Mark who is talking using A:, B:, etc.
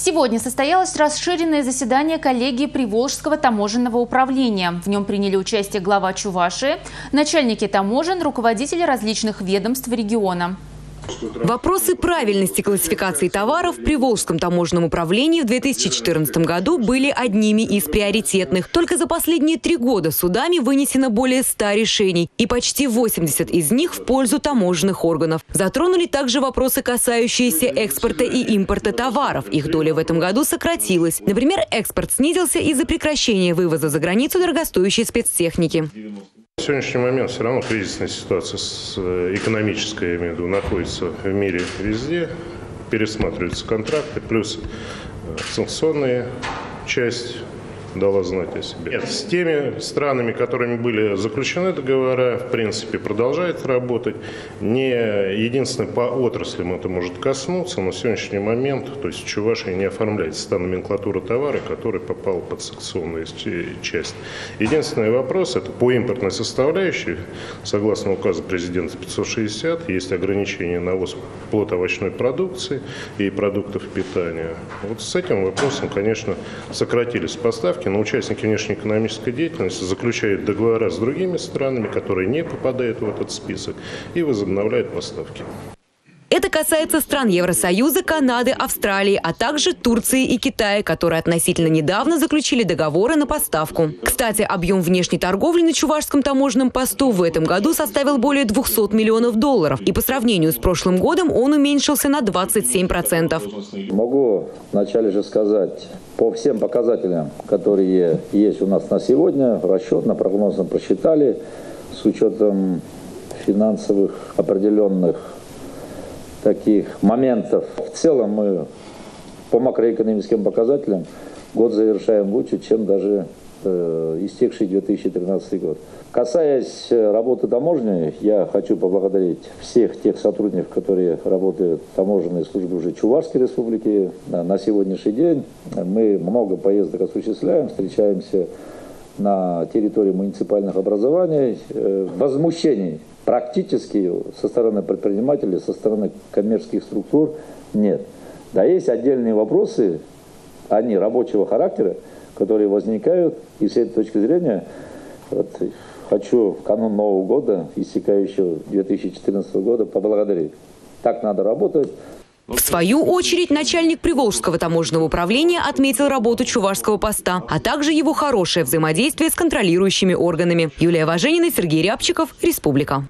A: Сегодня состоялось расширенное заседание коллегии Приволжского таможенного управления. В нем приняли участие глава Чувашии, начальники таможен, руководители различных ведомств региона.
B: Вопросы правильности классификации товаров при Волжском таможенном управлении в 2014 году были одними из приоритетных. Только за последние три года судами вынесено более 100 решений, и почти 80 из них в пользу таможенных органов. Затронули также вопросы, касающиеся экспорта и импорта товаров. Их доля в этом году сократилась. Например, экспорт снизился из-за прекращения вывоза за границу дорогостоящей спецтехники.
C: Сегодняшний момент все равно кризисная ситуация с э, экономической, я имею в виду, находится в мире везде. Пересматриваются контракты, плюс э, санкционная часть дала знать о себе. Нет, с теми странами, которыми были заключены договора, в принципе, продолжает работать. Не единственное, по отраслям это может коснуться, но в сегодняшний момент, то есть в не оформляется та номенклатура товара, который попал под санкционную часть. Единственный вопрос, это по импортной составляющей, согласно указу президента 560, есть ограничение на ввоз плод-овощной продукции и продуктов питания. Вот с этим вопросом, конечно, сократились поставки, но участники внешнеэкономической деятельности заключают договора с другими странами, которые не попадают в этот список, и возобновляют поставки.
B: Это касается стран Евросоюза, Канады, Австралии, а также Турции и Китая, которые относительно недавно заключили договоры на поставку. Кстати, объем внешней торговли на Чувашском таможенном посту в этом году составил более 200 миллионов долларов. И по сравнению с прошлым годом он уменьшился на 27%.
D: Могу вначале же сказать, по всем показателям, которые есть у нас на сегодня, расчетно, прогнозно просчитали, с учетом финансовых определенных таких моментов. В целом мы по макроэкономическим показателям год завершаем лучше, чем даже э, истекший 2013 год. Касаясь э, работы таможни, я хочу поблагодарить всех тех сотрудников, которые работают в таможенной службе уже Чувашской республики. На сегодняшний день мы много поездок осуществляем, встречаемся на территории муниципальных образований. Э, возмущений практически со стороны предпринимателей, со стороны коммерческих структур нет. Да, есть отдельные вопросы, они рабочего характера, которые возникают, и с этой точки зрения вот, хочу в канун Нового года, истекающего 2014 года, поблагодарить. Так надо работать.
B: В свою очередь, начальник Приволжского таможенного управления отметил работу Чувашского поста, а также его хорошее взаимодействие с контролирующими органами. Юлия Важенина, Сергей Рябчиков, Республика.